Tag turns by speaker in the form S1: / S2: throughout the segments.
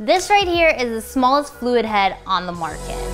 S1: This right here is the smallest fluid head on the market.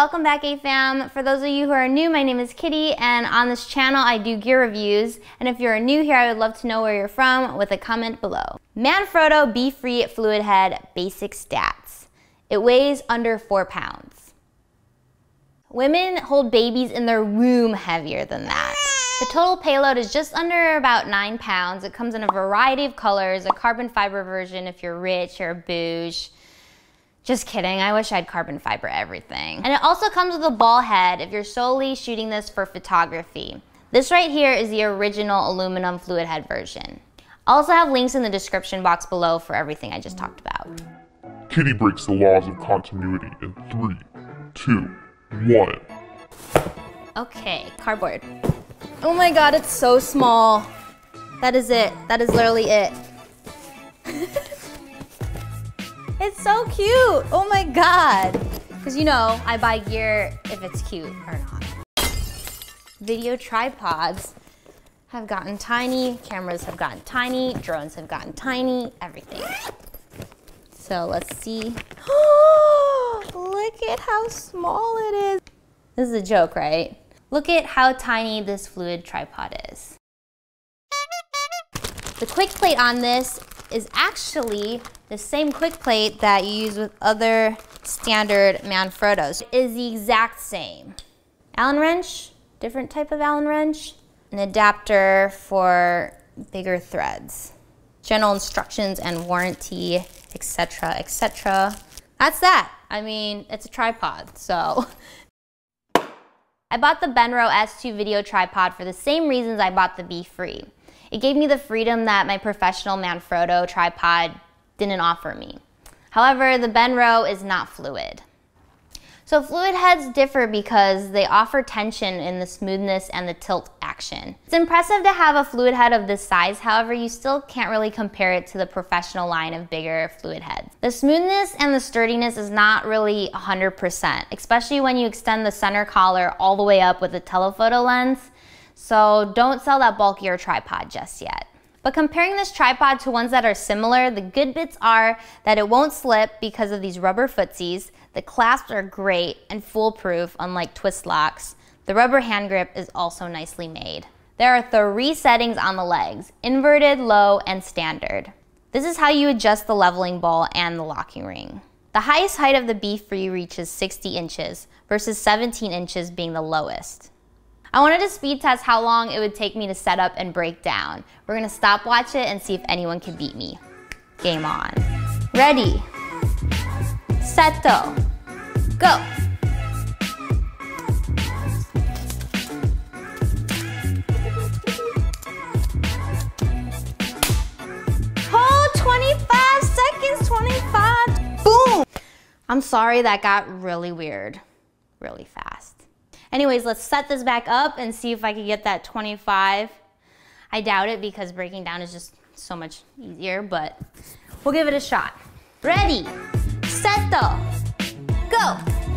S1: Welcome back AFAM. For those of you who are new, my name is Kitty and on this channel I do gear reviews and if you're new here I would love to know where you're from with a comment below. Manfrotto Befree Fluid Head Basic Stats. It weighs under 4 pounds. Women hold babies in their womb heavier than that. The total payload is just under about 9 pounds. It comes in a variety of colors, a carbon fiber version if you're rich or a bouge, just kidding, I wish I had carbon fiber everything. And it also comes with a ball head if you're solely shooting this for photography. This right here is the original aluminum fluid head version. I also have links in the description box below for everything I just talked about.
S2: Kitty breaks the laws of continuity in three, two, one.
S1: Okay, cardboard. Oh my god, it's so small. That is it. That is literally it. It's so cute. Oh my God. Because you know, I buy gear if it's cute or not. Video tripods have gotten tiny, cameras have gotten tiny, drones have gotten tiny, everything. So let's see. Look at how small it is. This is a joke, right? Look at how tiny this fluid tripod is. The quick plate on this is actually the same quick plate that you use with other standard Manfrottos. It is the exact same. Allen wrench, different type of Allen wrench, an adapter for bigger threads, general instructions and warranty, etc., etc. That's that. I mean, it's a tripod, so. I bought the Benro S2 video tripod for the same reasons I bought the Befree. It gave me the freedom that my professional Manfrotto tripod didn't offer me. However, the Benro is not fluid. So fluid heads differ because they offer tension in the smoothness and the tilt action. It's impressive to have a fluid head of this size, however, you still can't really compare it to the professional line of bigger fluid heads. The smoothness and the sturdiness is not really 100%, especially when you extend the center collar all the way up with a telephoto lens. So don't sell that bulkier tripod just yet. But comparing this tripod to ones that are similar, the good bits are that it won't slip because of these rubber footsies, the clasps are great and foolproof unlike twist locks. The rubber hand grip is also nicely made. There are three settings on the legs, inverted, low, and standard. This is how you adjust the leveling ball and the locking ring. The highest height of the Befree reaches 60 inches versus 17 inches being the lowest. I wanted to speed test how long it would take me to set up and break down. We're gonna stopwatch it and see if anyone can beat me. Game on. Ready, seto, go. 25 seconds, 25, boom. I'm sorry that got really weird, really fast. Anyways, let's set this back up and see if I can get that 25. I doubt it because breaking down is just so much easier, but we'll give it a shot. Ready, set, go.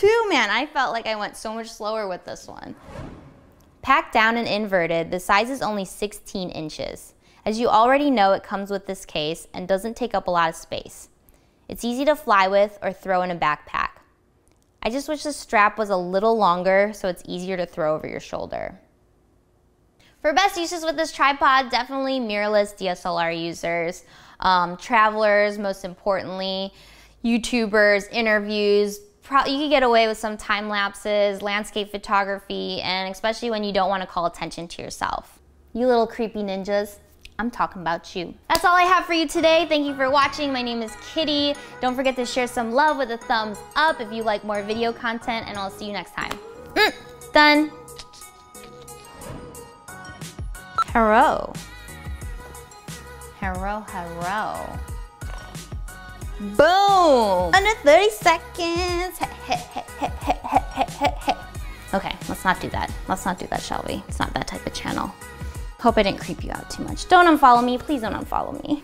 S1: Too, man. I felt like I went so much slower with this one. Packed down and inverted, the size is only 16 inches. As you already know, it comes with this case and doesn't take up a lot of space. It's easy to fly with or throw in a backpack. I just wish the strap was a little longer so it's easier to throw over your shoulder. For best uses with this tripod, definitely mirrorless DSLR users, um, travelers, most importantly, YouTubers, interviews, you could get away with some time lapses, landscape photography, and especially when you don't want to call attention to yourself. You little creepy ninjas. I'm talking about you. That's all I have for you today. Thank you for watching. My name is Kitty. Don't forget to share some love with a thumbs up if you like more video content, and I'll see you next time. Mm, done. Hello. Hello, hello. Boom! Under 30 seconds. Okay, let's not do that. Let's not do that, shall we? It's not that type of channel. Hope I didn't creep you out too much. Don't unfollow me. Please don't unfollow me.